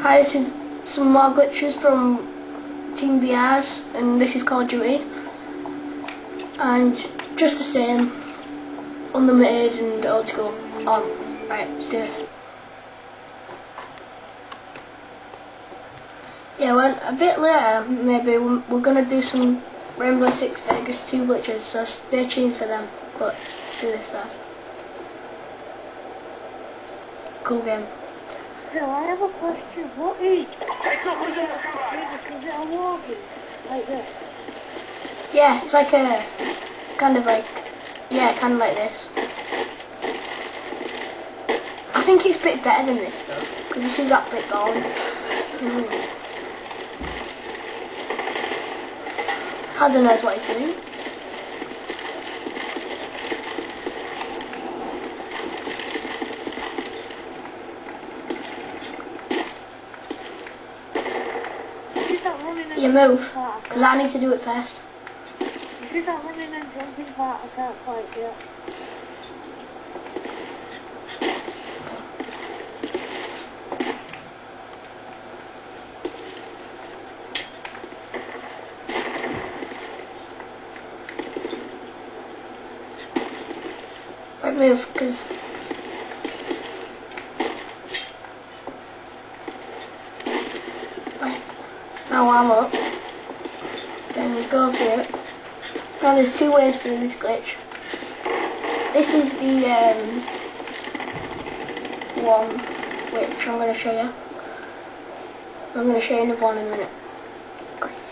Hi, this is some more glitches from Team BRs, and this is Call of Duty. And just the same, unlimited and old school. On. Right, let's do. Yeah, well, a bit later, maybe we're we're gonna do some Rainbow Six Vegas 2 glitches, so uh, stay tuned for them. But let's do this first. Cool game. So I have a question. What is like this? Yeah, it's like a kind of like yeah, kind of like this. I think it's a bit better than this though, because you see that bit going. Mm. Hazard knows what he's doing. Is that running and You move, because I need to do it first. I can't move, because now I'm up. Then we go over it. Now there's two ways through this glitch. This is the um, one which I'm going to show you. I'm going to show you another one in a minute.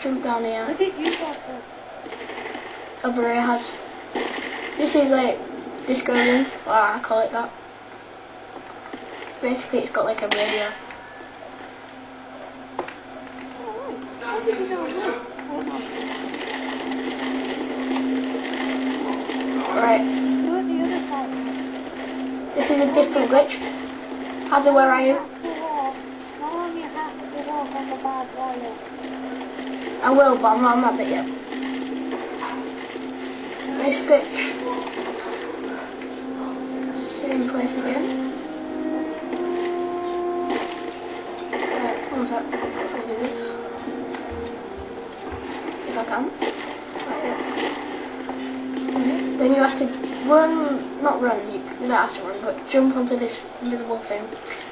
Jump down here. I think you got the. Over here has. This is like disco room, or I call it that. Basically, it's got like a radio. On. Right, this is a different glitch. Hazard, where are you? I will, but I'm not bit yet. This glitch. It's the same place again. Right. Let me do this. If I can. Then you have to run, not run, you, you don't have to run, but jump onto this invisible thing.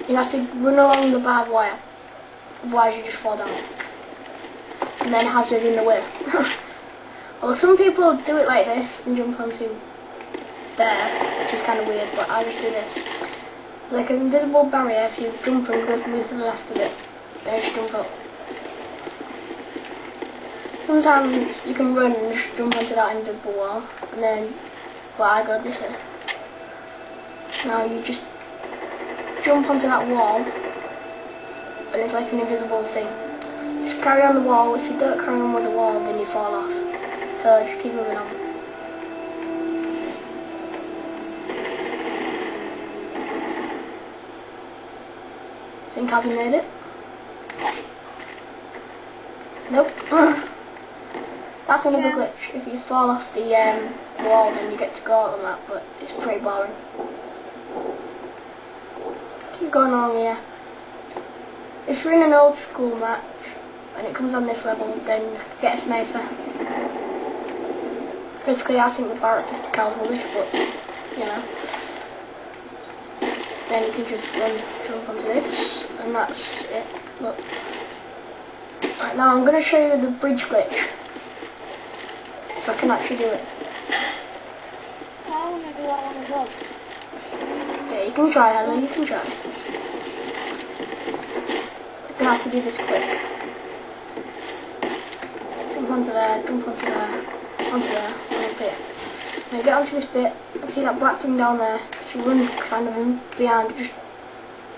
You have to run along the barbed wire. Otherwise you just fall down and then hazards in the way. well, some people do it like this and jump onto there, which is kind of weird, but I just do this. Like an invisible barrier, if you jump and go to the left of it, then just jump up. Sometimes you can run and just jump onto that invisible wall, and then, well, I go this way. Now you just jump onto that wall, and it's like an invisible thing. Just carry on the wall. If you don't carry on with the wall, then you fall off. So just keep moving on. Think I've made it? Nope. That's another Yeah. glitch. If you fall off the um, wall, then you get to go out on that, but it's pretty boring. Keep going on here. If you're in an old school match and it comes on this level, then get a sniper. Basically, I think the Barrett 50 cal's rubbish, but you know. Then you can just run, jump onto this, and that's it. Look. Right, now I'm going to show you the bridge glitch. If I can actually do it. I want to do that one as well. Yeah, you can try, Heather, you can try. You're gonna have to do this quick. Jump onto there, jump onto there, onto there, and up here. Now you get onto this bit, and see that black thing down there, so you run kind of in behind, just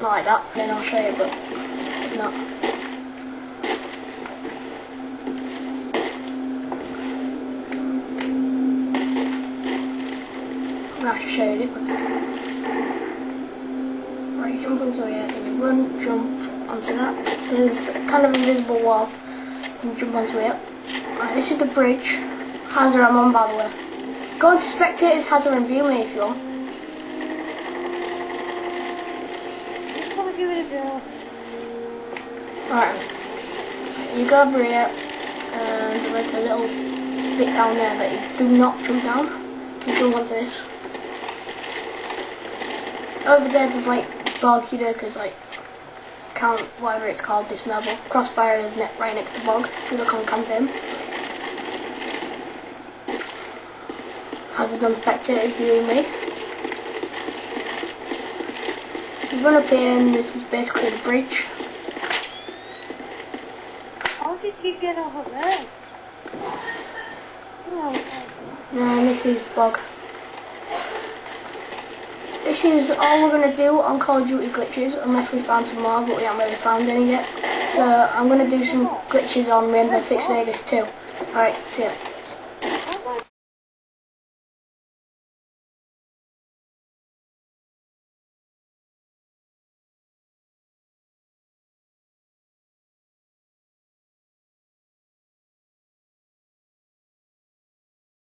like that, then I'll show you, but if not. I'm gonna have to show you different. Right, you jump onto here, run, jump onto that. There's kind of invisible wall. And jump onto it. Right, this is the bridge. Hazard I'm on by the way. Go on to spectators, Hazard and view me if you want. Just want give it a go. Alright. You go over here, and there's like a little bit down there that you do not jump down. You jump onto this. Over there there's like bog, you know, because like, count, whatever it's called, this level. Crossfire is net right next to bog, if you look on campaign. Hazard on spectators viewing me. You run up here and this is basically the bridge. How did you get over there? Oh, No, this is bug. This is all we're going to do on Call of Duty glitches, unless we found some more, but we haven't really found any yet. So I'm going to do some glitches on Rainbow Six Vegas 2. Alright, see ya.